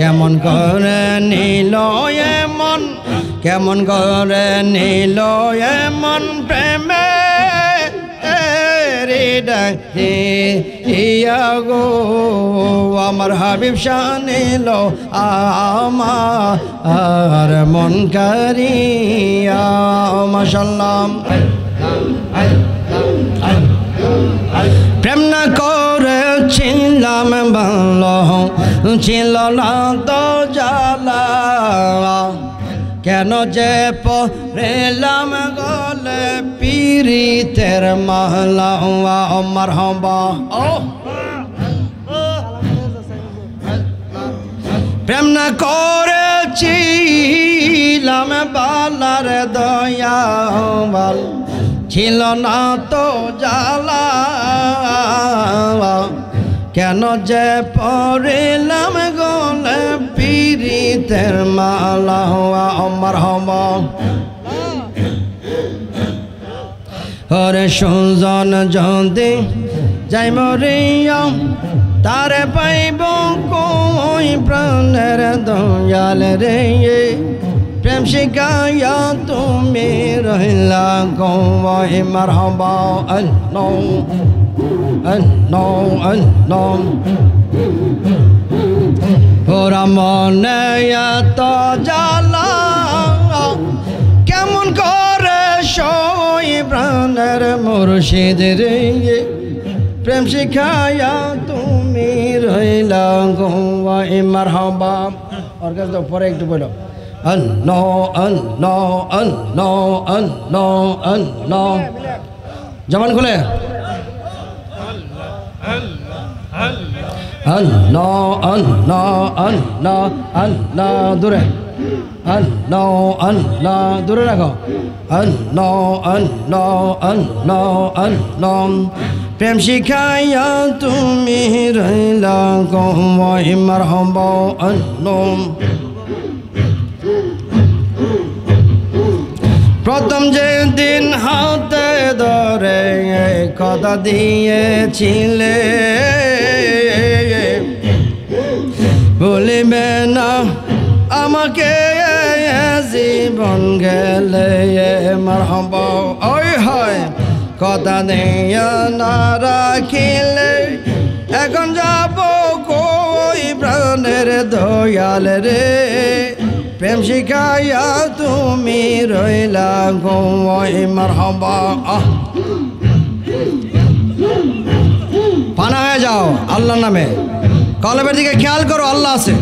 কেমন করে নিল এমন, কেমন করে নিল এমন প্রেমে গো, আমার হাবিব শানিল আমার মন করিয়া মাসাল্লাম ছিলাম ভালো, ছিল না তো জ্বালা। কেন যে পড়েলাম গলে পিরিতের মহলা হবা। ও! প্রেম না করেছিলাম বালার দয়া বাল ছিল না তো জ্বালা। কেন যে পড়িলাম গলে পিরিতের মালা হওয়া আমার হব? ওরে সুজন যদি যাই মরিয়া তারে পাইব কই প্রাণের দয়াল রে? প্রেম শিখাইয়া তুমি রহিলা কই মার হবা আল্লাহ আল্লাহ ওরা মনে এত জ্বালা কেমন করে সই প্রাণের মুর্শিদ রে প্রেম শিখাইয়া তুমি রইলা গোয়াই মার হবা ওর কাছে তো পরে একটু বলো। আল্লাহ আল্লাহ আল্লাহ আল্লাহ আল্লাহ জবান খুলে। আল্লাহ আল্লাহ আল্লাহ আল্লাহ দূরে আল্লাহ আল্লাহ দূরে রাখো আল্লাহ আল্লাহ আল্লাহ আল্লাহ প্রেম শিখাইয়া তুমি রইলা কমাই মার হব আল্লাহ প্রথম যে দিন হাতে ধরে কথা দিয়েছিলে, বলিবে না, আমাকে জীবন গেলে মার হব ওই হয়, কথা দিয়ে না রাখিলে, এখন যাব কই প্রাণের দয়াল রে? প্রেম শিখাইয়া তুমি রইলা গোয় মার হবা আহ। পানা হয়ে যাও আল্লাহ নামে। কলবের দিকে খেয়াল করো, আল্লাহ আছে।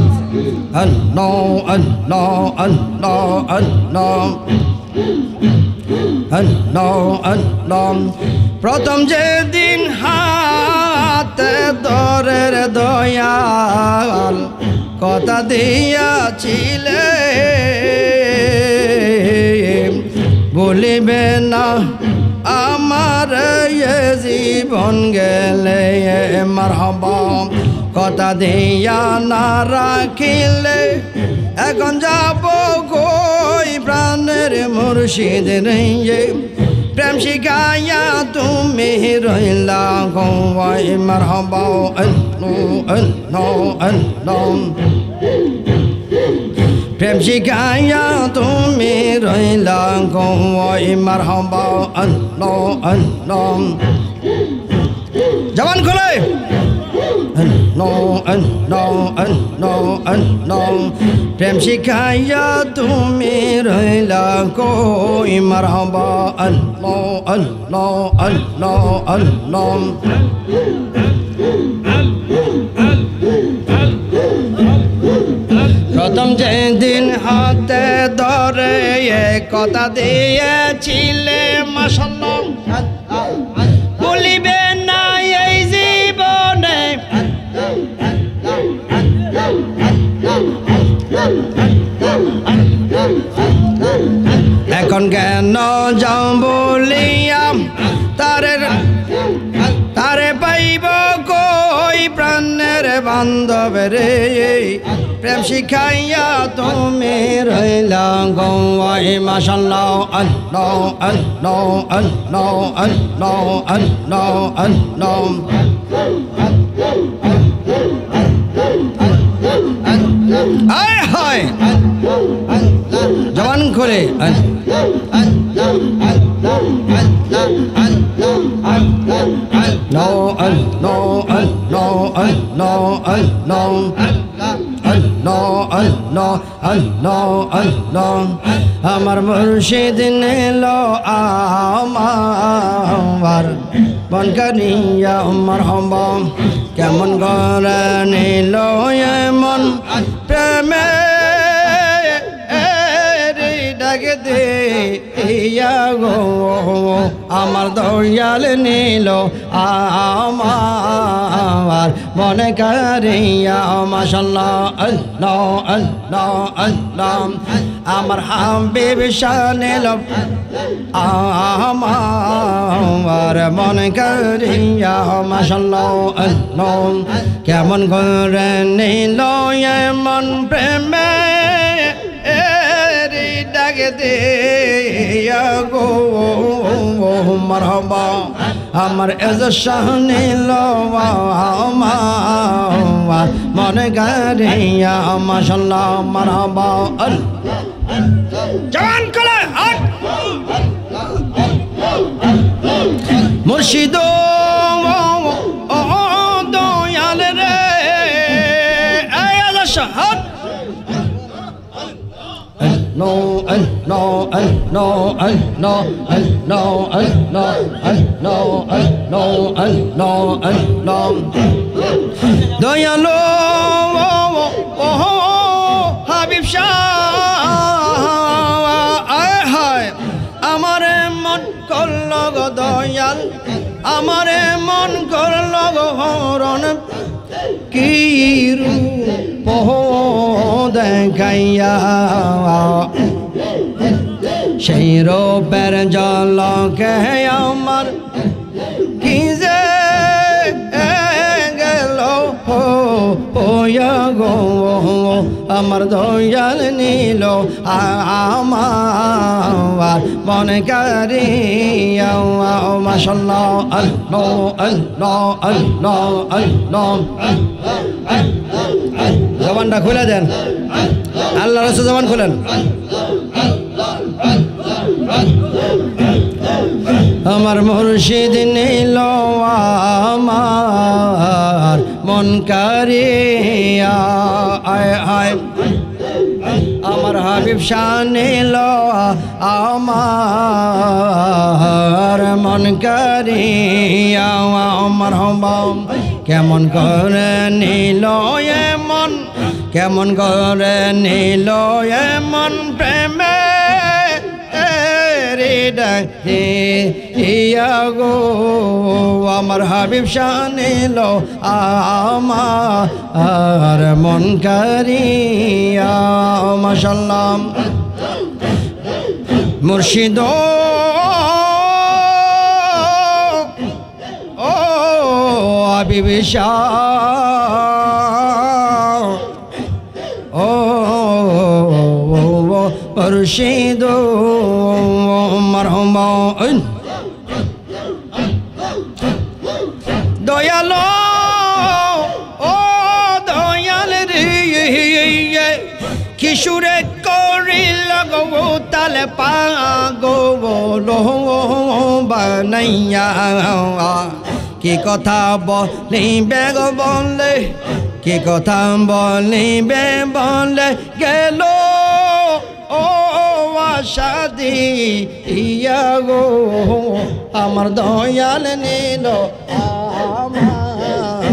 প্রথম যেদিন হাতে দরের দয়াল কথা দিয়াছিলে। বলিবে না, আমার জীবন গেলে মার হব কথা দিয়া না রাখিলে, এখন যাব কই প্রাণের মুর্শিদ রে প্রেম শিখাইয়া তুমি রইলা গৌয়াই মার হব no and no Prem shikaya tu mi roi la gong wo i marhaba an no an no Jawan kule an no an no an no an no Prem shikaya tu mi roi la go i bao an no an no an no an no প্রথম যেদিন হাতে ধরে কথা দিয়েছিলে প্রেম শিখাইয়া তুমি রইলা গৌয়াই মাসাল্লাহ আল্লাহ আল্লাহ আল্লাহ আল্লাহ আল্লাহ আল্লাহ। আয় হায়। জবান খুলে No, no, no, uh, no, uh, no. আল্লাহ আল্লাহ আল্লাহ আমার মুর্শিদ নিল আমার বনকানিয়া, আমার হব কেমন করে নিল এমন প্রেমে ইয়া গো, আমার দয়াল নিল আমার মনে করিয়া, মাশাল্লাহ, আল্লাহ আল্লাহ আল্লাহ। আমার হাবিব শানিল আমার মনে করিয়া, মাশাল্লাহ, আল্লাহ। কেমন করে নিল এমন প্রেমে গো মারহাবা। আমার এজ শাহনিল আমার মনে গারিয়া মাশাল্লাহ মারহাবা। জওয়ান কলে হাট মুর্শিদ দয়াল রে। এজ শাহাদ no, no, no, no, no, no, no, no, no, no. দয়ালো হাবিব শাহ আমারে মন করল দয়াল আমারে মন করল হরণ কি রূপ দেখাইয়া সেই রূপের জলকে আমার কি যে গেল? গো আমার দয়াল নিল আমার মনে করিয়া মাশাল্লাহ, আল্লাহ আল্লাহ আল্লাহ আল্লাহ। জবানটা খুলে দেন। আল্লাহ রসুল জবান খুলেন। আমার মুর্শিদ নিল আমার মন কারিয়া। আয় আয়। আমার হাবিব শাহ নিল আমার মন কারিয়া। আমার হবাম কেমন করে নিল এমন, কেমন করে নিল এমন প্রেমে ডাকে গো আমার হাবিব শানিল আমার মন করিয়া মাশাল্লাহ মুর্শিদ, ও হাবিব শাহ, ও মুর্শিদ মারহমা দয়াল, ও দয়াল রে কিশোরে করিল গো তালে পাগো বানাইয়া কি কথা বলিবে গো বলে কি কথা বলিবে বলে গেল আশাদি ইয়া গো আমার দয়াল নিল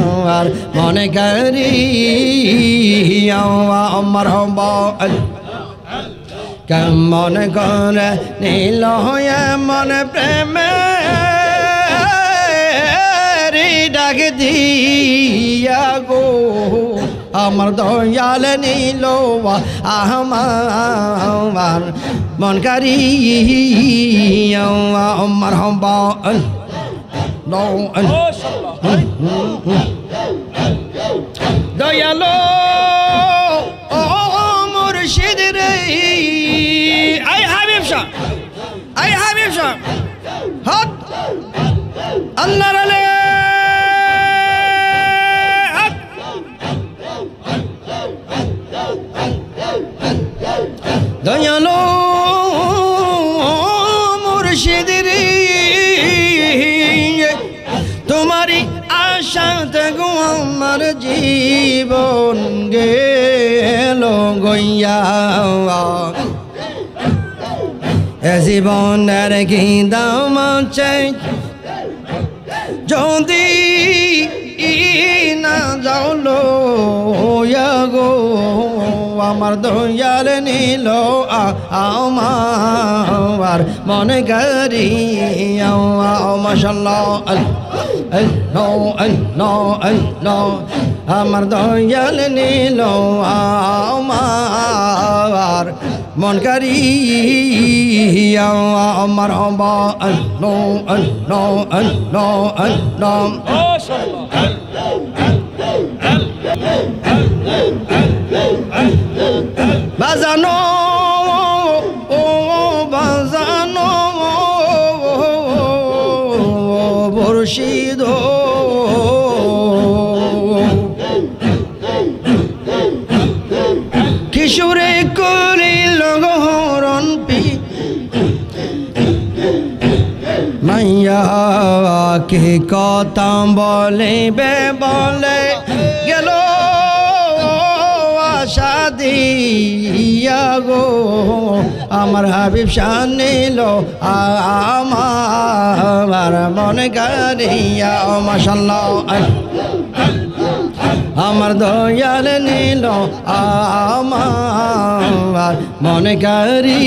আমার। মনে করি আমার হব। কেমন করে নীল হয়ে মনে প্রেমে ডাক দিয়া গো আমার দয়াল নীল আমার। মন কারি আমার হবা দয়ালো, ও মুর্শিদ রে। আই হাবিব শাহ, আই হাবিব শাহ। হক। আল্লাহ আমার জীবন গেল গইয়া জীবনের কি দাম চাই যদি না যাওলো আমার দয়াল নিল আমার মনে করি মশাল্লাহ আল্লাহ আল্লাহ আল্লাহ আমার দয়াল নিল আমার মন করি আমার হবা আল্লাহ আল্লাহ আল্লাহ আল্লাহ বর্ষিদ কিশোরে করিল গহরণ পি মাইয়া কে কথা বলিবে বলে আশা দিয়া গো, আমার হাবিব শানিল আমার মনে গারিয়া মাসাল্লাহ আমার দয়াল নিল আমার মনে করি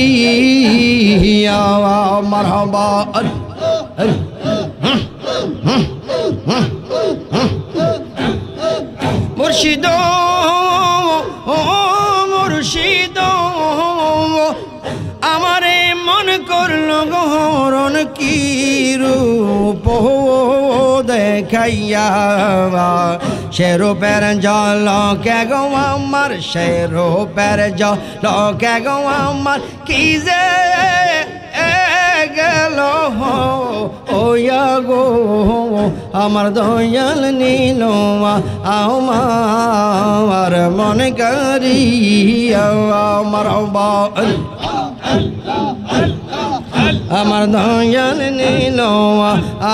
আমার হবা মুর্শিদ করল গহরণ কি রূপ? দেখাইয়া সে রূপের জল কে গো আমার, সে রূপের জল কে গো আমার। কি যে গেল ওয়া গো, আমার দয়াল নীল আমার মনে করি আমার আমার দয়াল নিল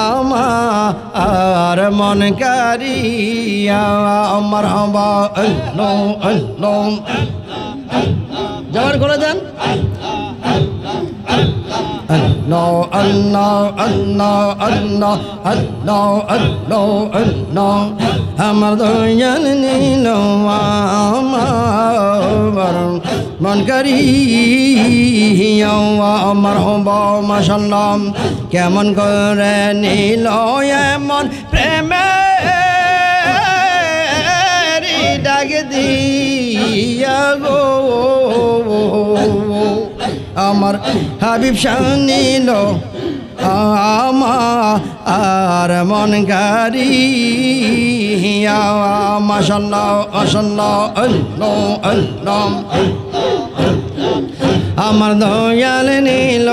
আমার মন কারিয়া আমার হবা যাওয়ার করে দেন। Allah, Allah, Allah, Allah, Allah, Allah, Allah আমার দয়াল নীল আমার মন করি আমার হব মাসাল্লাম কেমন করে নীল এমন প্রেমে ডাক দিয়া গো আমার হাবিব শানিল আমার মন গারি আমার দয়াল নীল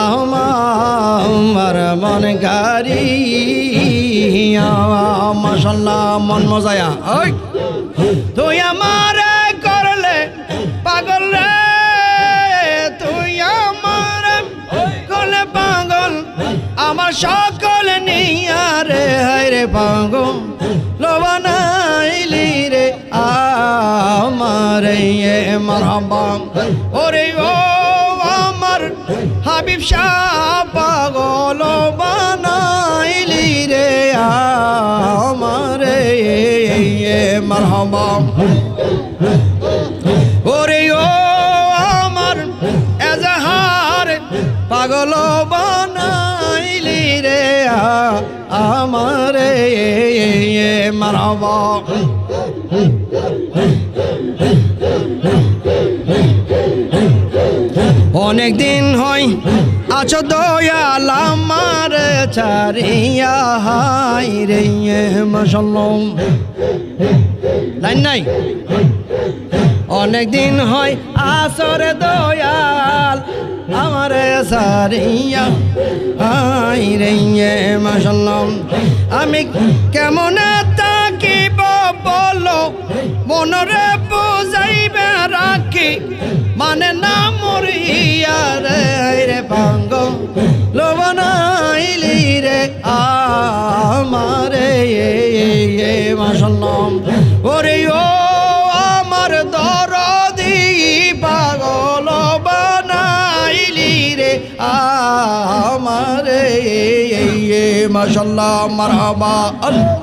আমার মন গারি মাসাল্লাহ মন মজায়া। তুই আমার করলে পাগল আমার সকল নিয়ারে হায় পাগল লবানাইলি রে, আমার মারহাবা। ওরে ও আমার হাবিব শাহ পাগল বানাইলি রে, আমার মারহাবা। ওরে ও আমার এজাহার পাগল রে আমার মারবা। অনেক দিন হয়, আছো দয়াল আমার চারিয়া। হাই রে মশাল্লাম লাইন নাই? অনেক দিন হয় আসর দয়াল সারিয়া। হাই রে মশাল্লাম আমি কেমন তাকিব বলো? মনরে বুঝাইবে রাখি। মানে না মরিয়ারে রে পাঙ্গ। লবনাইলি রে, আমারে মাসাল্লাম ওরে ও আমার দরদি। আমারে মাসাল্লাহ মারহাবা আল্লাহ